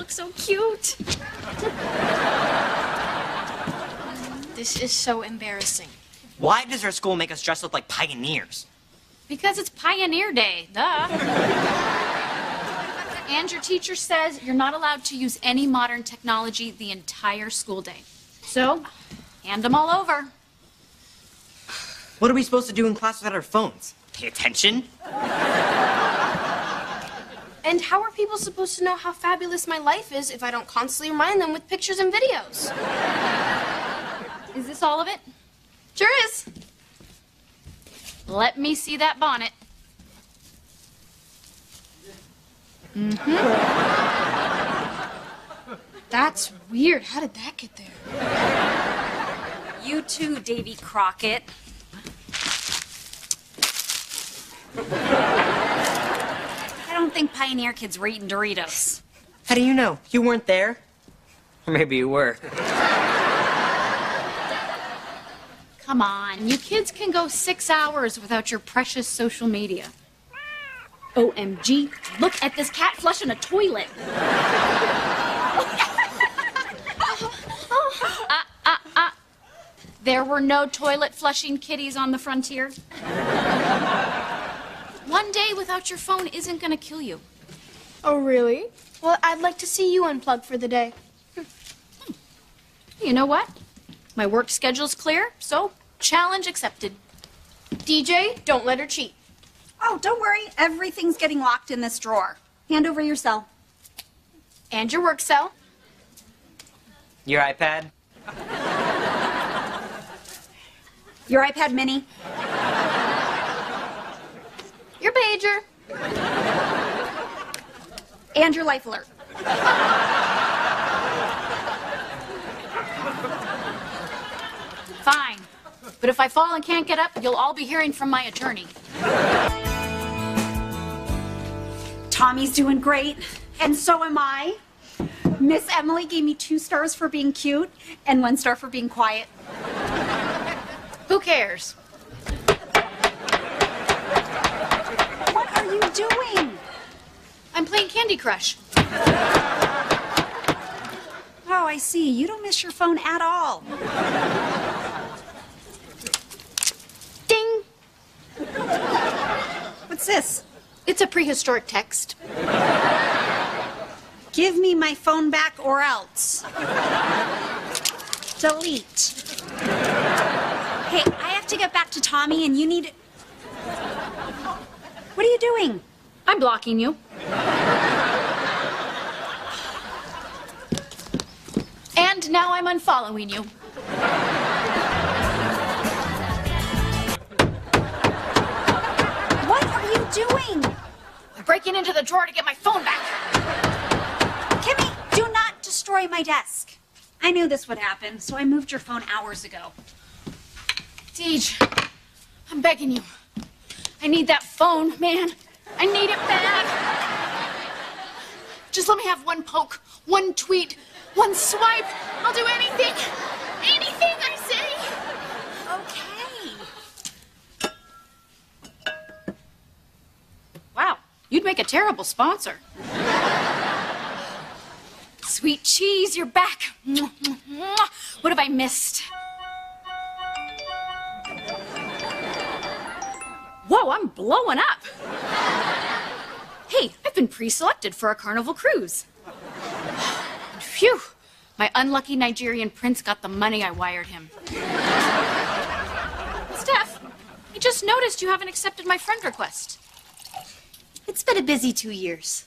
look so cute. This is so embarrassing. Why does our school make us dress up like pioneers? Because it's Pioneer Day, duh. and your teacher says you're not allowed to use any modern technology the entire school day. So, hand them all over. What are we supposed to do in class without our phones? Pay attention? And how are people supposed to know how fabulous my life is if I don't constantly remind them with pictures and videos? Is this all of it? Sure is. Let me see that bonnet. Mm-hmm. That's weird. How did that get there? You too, Davy Crockett. I don't think Pioneer kids were eating Doritos. How do you know? You weren't there? Or maybe you were. Come on, you kids can go six hours without your precious social media. OMG, look at this cat flushing a toilet. uh, uh, uh. There were no toilet flushing kitties on the frontier. One day without your phone isn't gonna kill you. Oh, really? Well, I'd like to see you unplug for the day. Hmm. You know what? My work schedule's clear, so challenge accepted. DJ, don't let her cheat. Oh, don't worry. Everything's getting locked in this drawer. Hand over your cell. And your work cell. Your iPad? Your iPad mini. And your life alert. Fine. But if I fall and can't get up, you'll all be hearing from my attorney. Tommy's doing great, and so am I. Miss Emily gave me two stars for being cute and one star for being quiet. Who cares? What are you doing? I'm playing Candy Crush. Oh, I see. You don't miss your phone at all. Ding! What's this? It's a prehistoric text. Give me my phone back or else. Delete. Hey, I have to get back to Tommy and you need. What are you doing? I'm blocking you. And now I'm unfollowing you. What are you doing? I'm breaking into the drawer to get my phone back. Kimmy, do not destroy my desk. I knew this would happen, so I moved your phone hours ago. Deej, I'm begging you. I need that phone, man. I need it bad. Just let me have one poke, one tweet, one swipe. I'll do anything. Anything I say. Okay. Wow, you'd make a terrible sponsor. Sweet cheese, you're back. What have I missed? Whoa, I'm blowing up. Hey, I've been pre selected for a carnival cruise. Phew, my unlucky Nigerian prince got the money I wired him. Steph, I just noticed you haven't accepted my friend request. It's been a busy two years.